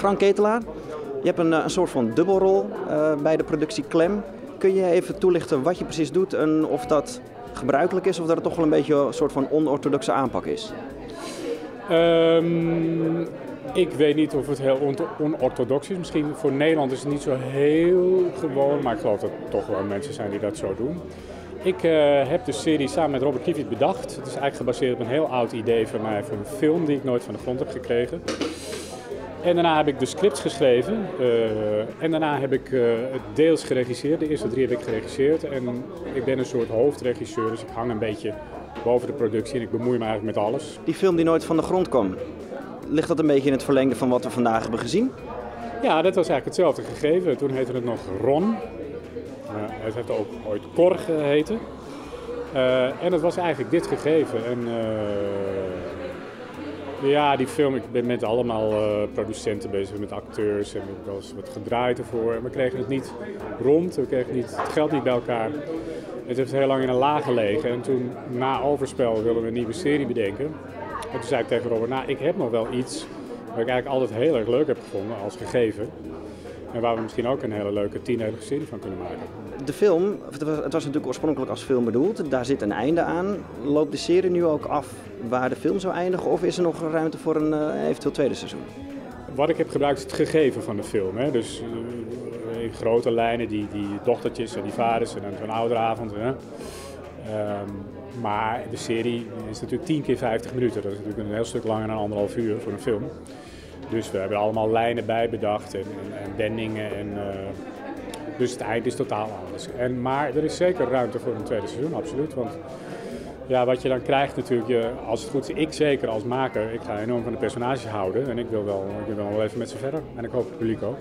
Frank Ketelaar, je hebt een, een soort van dubbelrol bij de productie Klem. Kun je even toelichten wat je precies doet en of dat gebruikelijk is of dat het toch wel een beetje een soort van onorthodoxe aanpak is? Um, ik weet niet of het heel onorthodox is. Misschien voor Nederland is het niet zo heel gewoon, maar ik geloof dat er toch wel mensen zijn die dat zo doen. Ik uh, heb de serie samen met Robert Kievit bedacht. Het is eigenlijk gebaseerd op een heel oud idee van mij voor een film die ik nooit van de grond heb gekregen. En daarna heb ik de scripts geschreven. Uh, en daarna heb ik uh, het deels geregisseerd. De eerste drie heb ik geregisseerd. En ik ben een soort hoofdregisseur, dus ik hang een beetje boven de productie en ik bemoei me eigenlijk met alles. Die film die nooit van de grond kwam, ligt dat een beetje in het verlengde van wat we vandaag hebben gezien? Ja, dat was eigenlijk hetzelfde gegeven. Toen heette het nog Ron. Uh, het heeft ook ooit Cor geheten. En het was eigenlijk dit gegeven. En ja, die film, ik ben met allemaal producenten bezig, met acteurs en ik was wat gedraaid ervoor. We kregen het niet rond, we kregen niet, het geld niet bij elkaar. Het heeft heel lang in een laag gelegen. En toen, na overspel, wilden we een nieuwe serie bedenken. En toen zei ik tegen Robert, nou, ik heb nog wel iets wat ik eigenlijk altijd heel erg leuk heb gevonden als gegeven. En waar we misschien ook een hele leuke tienjarige serie van kunnen maken. De film, het was, het was natuurlijk oorspronkelijk als film bedoeld. Daar zit een einde aan. Loopt de serie nu ook af waar de film zou eindigen? Of is er nog ruimte voor een uh, eventueel tweede seizoen? Wat ik heb gebruikt is het gegeven van de film. Hè. Dus uh, in grote lijnen die, die dochtertjes en die vaders en dan zo'n ouderavond. Hè. Um, maar de serie is natuurlijk 10 keer 50 minuten. Dat is natuurlijk een heel stuk langer dan anderhalf uur voor een film. Dus we hebben allemaal lijnen bij bedacht en, en, en wendingen. En, uh, dus het eind is totaal anders. En, maar er is zeker ruimte voor een tweede seizoen, absoluut. Want ja, wat je dan krijgt natuurlijk, je, als het goed is, ik zeker als maker, ik ga enorm van de personages houden. En ik wil wel, ik wil wel even met ze verder. En ik hoop het publiek ook.